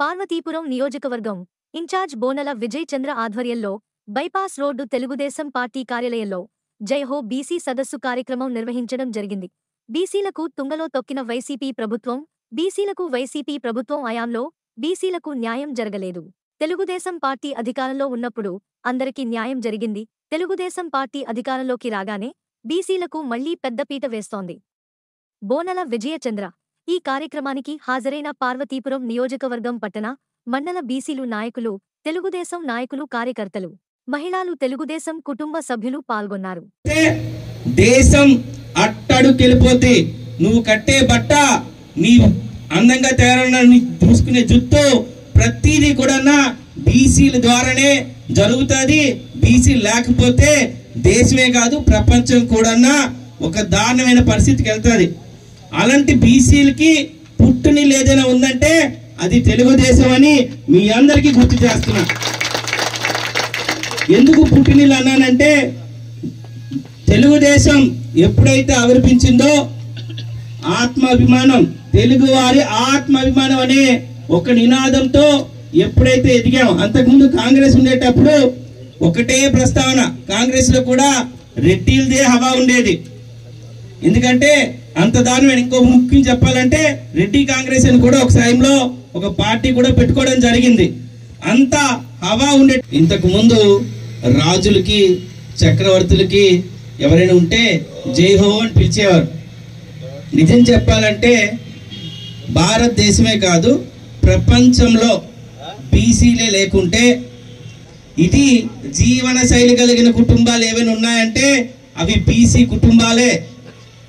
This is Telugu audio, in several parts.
పార్వతీపురం నియోజకవర్గం ఇన్ఛార్జ్ బోనల విజయ్ చంద్ర ఆధ్వర్యంలో బైపాస్ రోడ్డు తెలుగుదేశం పార్టీ కార్యాలయంలో జైహో బీసీ సదస్సు కార్యక్రమం నిర్వహించడం జరిగింది. బీసీలకు తుంగలో తొక్కిన వైసీపీ ప్రభుత్వం బీసీలకు వైసీపీ ప్రభుత్వం హయాంలో బీసీలకు న్యాయం జరగలేదు. తెలుగుదేశం పార్టీ అధికారంలో ఉన్నప్పుడు అందరికీ న్యాయం జరిగింది. తెలుగుదేశం పార్టీ అధికారంలోకి రాగానే బీసీలకు మళ్ళీ పెద్దపీట వేస్తోంది. బోనల విజయచంద్ర ఈ కార్యక్రమానికి హాజరైన పార్వతీపురం నియోజకవర్గం పట్టణ మండల బీసీలు నాయకులు తెలుగుదేశం నాయకులు కార్యకర్తలు మహిళలు తెలుగుదేశం కుటుంబ సభ్యులు పాల్గొన్నారు. దేశం అట్టడుకెళ్ళిపోతే నువ్వు కట్టే బట్ట నీ అందంగా తయారైన చూసుకునే జుత్తు ప్రతిదీ కూడా బీసీల ద్వారానే జరుగుతుంది. బీసీ లేకపోతే దేశమే కాదు ప్రపంచం కూడా ఒక దారుణమైన పరిస్థితికి వెళ్తుంది. అలాంటి బీసీలకి పుట్టుని ఏదైనా ఉందంటే అది తెలుగుదేశం అని మీ అందరికీ గుర్తు చేస్తున్నా. ఎందుకు పుట్టినీళ్ళు అన్నానంటే తెలుగుదేశం ఎప్పుడైతే ఆవిర్భించిందో ఆత్మాభిమానం తెలుగువారి ఆత్మాభిమానం అనే ఒక నినాదంతో ఎప్పుడైతే ఎదిగాం అంతకుముందు కాంగ్రెస్ ఉండేటప్పుడు ఒకటే ప్రస్తావన కాంగ్రెస్లో కూడా రెడ్డిలదే హవా ఉండేది. ఎందుకంటే అంత దారుణమైన ఇంకో ముఖ్యం చెప్పాలంటే రెడ్డి కాంగ్రెస్ అని కూడా ఒక టైంలో ఒక పార్టీ కూడా పెట్టుకోవడం జరిగింది. అంత హవా ఉండే ఇంతకు ముందు రాజులకి చక్రవర్తులకి ఎవరైనా ఉంటే జై హో అని పిలిచేవారు. నిజం చెప్పాలంటే భారతదేశమే కాదు ప్రపంచంలో బీసీలే లేకుంటే ఇది జీవన శైలి కలిగిన కుటుంబాలు ఏమైనా ఉన్నాయంటే అవి బీసీ కుటుంబాలే.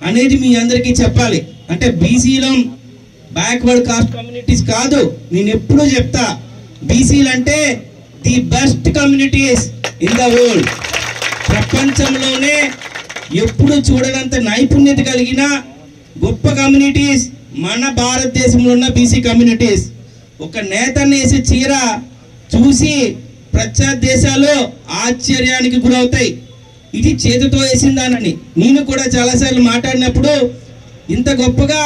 అనేది మీ అందరికీ చెప్పాలి. అంటే బీసీలో బ్యాక్వర్డ్ కాస్ట్ కమ్యూనిటీస్ కాదు. నేను ఎప్పుడూ చెప్తా బీసీలు అంటే the best communities in the world ప్రపంచంలోనే ఎప్పుడు చూడనంత నైపుణ్యత కలిగిన గొప్ప కమ్యూనిటీస్ మన భారతదేశంలో ఉన్న బీసీ కమ్యూనిటీస్ ఒక నేతన్న వేసే చీర చూసి ప్రత్యేక దేశాలు ఆశ్చర్యానికి గురవుతాయి. ఇది చేతితో వేసిందానని నేను కూడా చాలాసార్లు మాట్లాడినప్పుడు ఇంత గొప్పగా